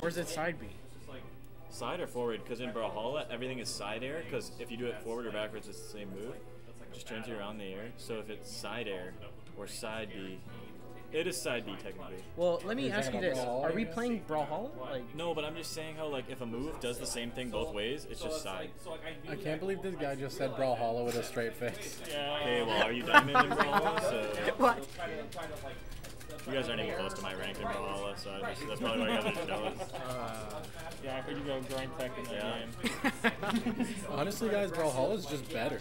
Where's it side B? Side or forward? Because in Brawlhalla, everything is side air. Because if you do it forward or backwards, it's the same move. Just turns you around the air. So if it's side air or side B, it is side B technically. Well, let me ask you this: Are we playing Brawlhalla? Like, No, but I'm just saying how like if a move does the same thing both ways, it's just side. I can't believe this guy just said Brawlhalla with a straight face. Okay, well, are you diamond in Brawlhalla? So what? You guys aren't even close to my rank in Brawlhalla, so I just, that's probably why you guys are just jealous. Yeah, I heard you go grind tech in that Yeah. game. Honestly, guys, Brawlhalla is just better.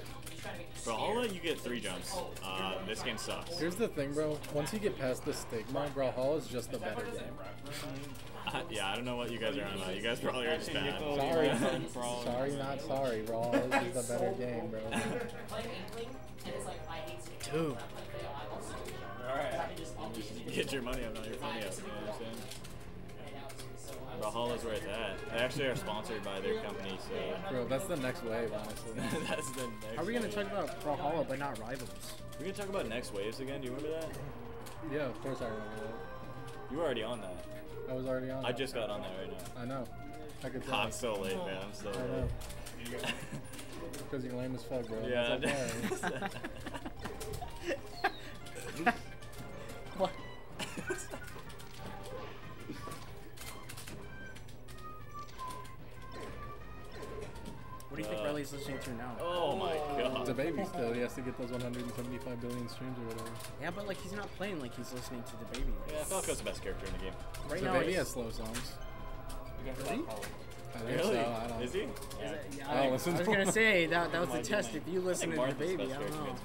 Brawlhalla, you get three jumps. Uh, this game sucks. Here's the thing, bro. Once you get past the stigma, Brawlhalla is just the better game. yeah, I don't know what you guys are on about. You guys probably are just bad. Sorry, sorry, not sorry. Brawlhalla is the better game, bro. Dude, Get your money up, not your money up. You know what I'm saying? Brawlhalla's where it's at. They actually are sponsored by their company, so Bro, that's the next wave, honestly. that's the next. are we gonna wave. talk about Brawlhalla but not rivals? We're gonna talk about next waves again. Do you remember that? Yeah, of course I remember that. You were already on that. I was already on. That. I that. just got on that right now. I know. I could tell. I'm so late, man. I'm so I late. Because you're lame as fuck, bro. yeah. What do you think Riley's listening to now? oh my god. the baby still. He has to get those 175 billion streams or whatever. Yeah, but like he's not playing like he's listening to the baby. Yeah, Falco's the best character in the game. Right the now, baby has slow songs. Is he? I think so. I don't Is he? Is it- yeah, I I, don't I listen was gonna say that that was the test. If you listen to the baby, I don't know.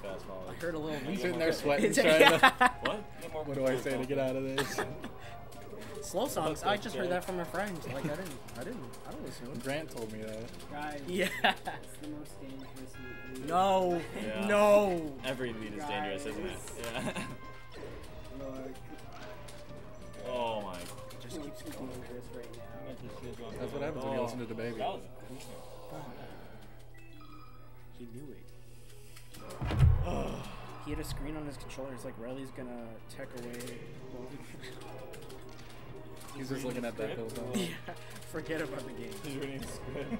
I heard a little. He's sitting there sweating, trying to. What? What do I say to get out of this? Slow songs. I just heard that from a friend. Like I didn't. I didn't. I don't listen to it. Grant told me that. Guys, Yeah. it's the most dangerous meat. No. Yeah. No. Every lead is dangerous, isn't it? Yeah. Look, oh my. Just keep it's dangerous right now. That's what happens when you listen to the baby. Oh. That was He knew it. he had a screen on his controller. It's like Riley's gonna tech away. He's just looking at that whole time. yeah. Forget about the game. He's reading the script.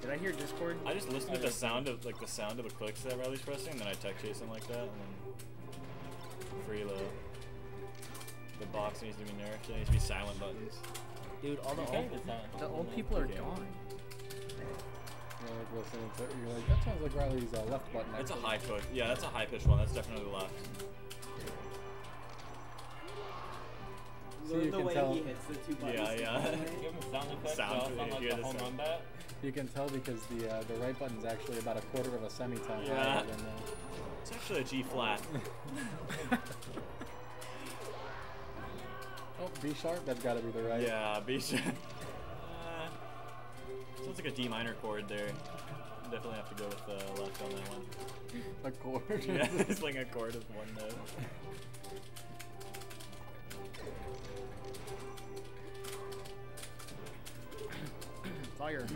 Did I hear Discord? I just listened to the sound of like the sound of the clicks that Riley's pressing, and then I tech chase him like that, and then freeload. The box needs to be nerfed. There needs to be silent buttons. Dude, all the Okay, old, it's the old people are Okay. gone. You're like listening to it, you're like, that sounds like Riley's uh, left button. That's a high push. Yeah, that's a high pitch one. That's definitely the left. So you the can way tell- he hits the two buttons. Yeah, yeah. together. You have a sound effect Sound off on like you the home run bat? You can tell because the uh, the right button's actually about a quarter of a semitone Yeah. higher than the. It's actually a G flat. Oh, B sharp. That's got to be the right. Yeah, B sharp. Uh, sounds like a D minor chord there. Definitely have to go with uh, left on that one. A chord. Yeah, it's like a chord of one note. Fire.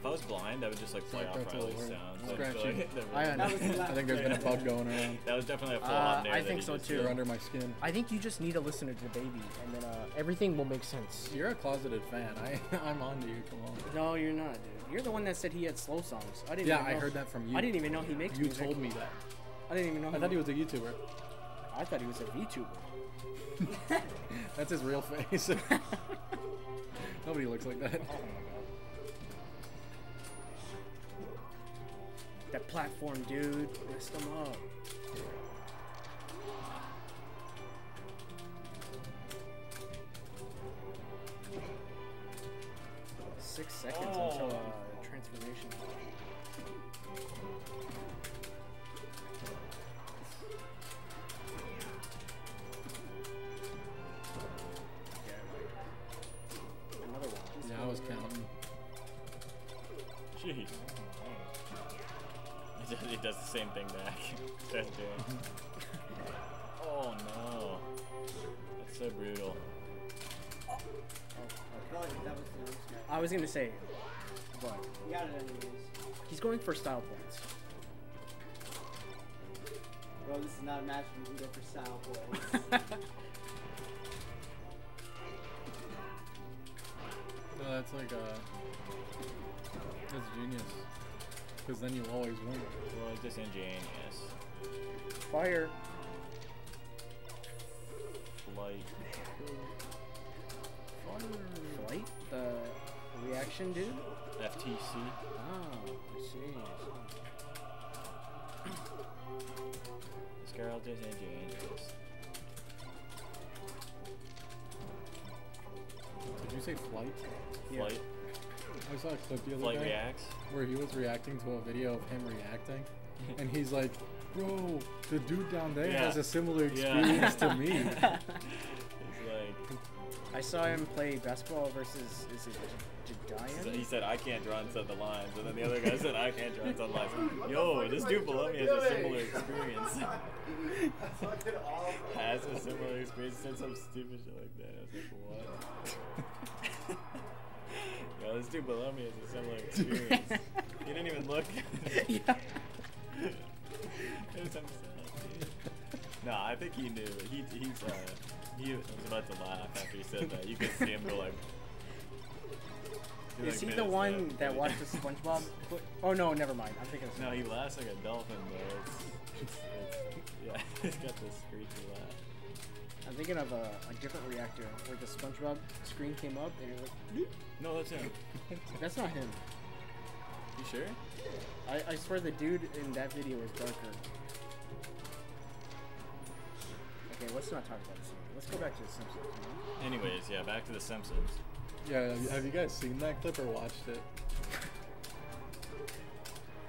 If I was blind, I would just like play off that's Riley's all right. sounds. I Scratch feel like I was- under- That was the I think there's been a bug going around. That was definitely a full Uh, on there. I think so too. You're under my skin. I think you just need to listen to the baby, and then uh, everything will make sense. You're a closeted fan. I I'm on to you. Come on. No, you're not, dude. You're the one that said he had slow songs. I didn't. Yeah, even I know- heard that from you. I didn't even know he makes You music. told me that. I didn't even know. I thought he was a YouTuber. I thought he was a VTuber. That's his real face. Nobody looks like that. That platform, dude, messed him up. Six seconds until Oh. uh, same thing back. Starts doing. oh no. That's so brutal. I feel was the next match. I was gonna say, but You got it anyways. he's going for style points. Bro, this is not a match you can go for style, points. No, that's like a. that's genius. Because then you'll always win. Well, it's just ingenious. Fire. Flight. Flight? The reaction dude? FTC. Oh, I see. This girl just ingenious. Did you say flight? Yeah. Flight. I saw a clip the other Flight day reacts. where he was reacting to a video of him reacting, and he's like, "Bro, the dude down there Yeah. has a similar Yeah. experience to me." It's like I saw him play basketball versus is it J- Jidion? he said I can't draw inside the lines, and then the other guy said I can't draw inside the lines. Yo, this dude below me has a similar experience. has a similar experience. Said some stupid shit like that. I was like, what? Yo, this dude below me has a similar experience. he didn't even look. yeah. It was upset, dude. No, I think he knew. He he's uh he was about to laugh after he said that. You could see him go like. Is like, he the one it's that not watched the. SpongeBob? Oh no, never mind. I'm thinking of No, he laughs like a dolphin, though. It's, it's, it's yeah, he's got this screechy laugh. I'm thinking of a, a different reactor where the SpongeBob screen came up and you're like, "Bloop." No, that's him. that's not him. You sure? I, I swear the dude in that video was darker. Okay, let's not talk about this. Let's go back to the Simpsons. Anyways, yeah, back to the Simpsons. yeah, have you, have you guys seen that clip or watched it?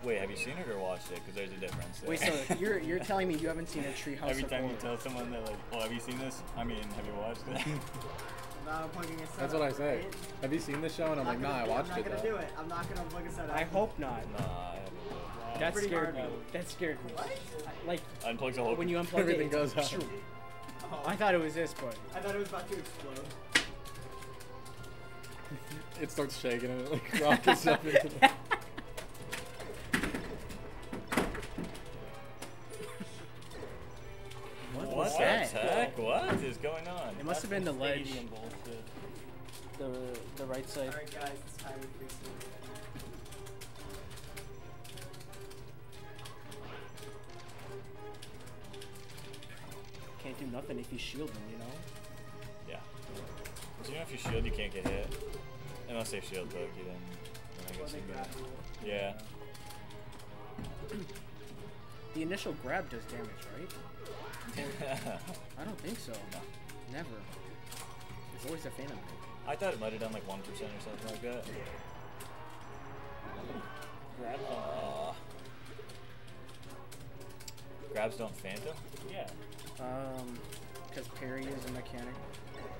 Wait, have you seen it or watched it? Because there's a difference. There. Wait, so you're you're telling me you haven't seen a Treehouse Every time you tell someone they're like, "Oh, have you seen this?" I mean, have you watched it? Not plugging a That's what I say. Have you seen the show? And I'm like, nah, I watched it. I'm not though. gonna do it. I'm not gonna plug a set I hope not. nah, I haven't. That pretty scared hard, me. though. That scared me. What? I- Like Unplugs the whole. when you unplug Everything it, goes out. Oh, I thought it was this, but I thought it was about to explode. It starts shaking and it like rockets up into the. What is going on? It must have been the ledge. Bullshit. The the right side. Alright, guys, it's time to fix it. Can't do nothing if you shield him, you know. Yeah. So you know if you shield, you can't get hit. Unless they shield hook you, then, then I guess they you grab can. you. Yeah. The initial grab does damage, right? I don't think so. Never. It's always a phantom. hit. I thought it might have done like one percent or something like that. Grab. Uh, grabs don't phantom. Yeah. Um, because parry is a mechanic.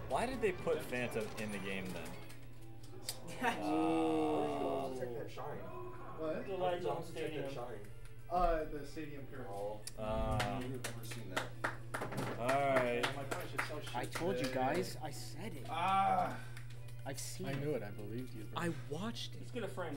Why did they put phantom in the game then? Oh, check. What? The lights on stadium. Shine. Uh, the stadium curve. Oh, Uh, I've never seen that. all right. Oh my gosh, it's so shit. I told you guys. I said it. Ah. I've seen I it. knew it. I believed you. bro. I watched it. Let's get a frame.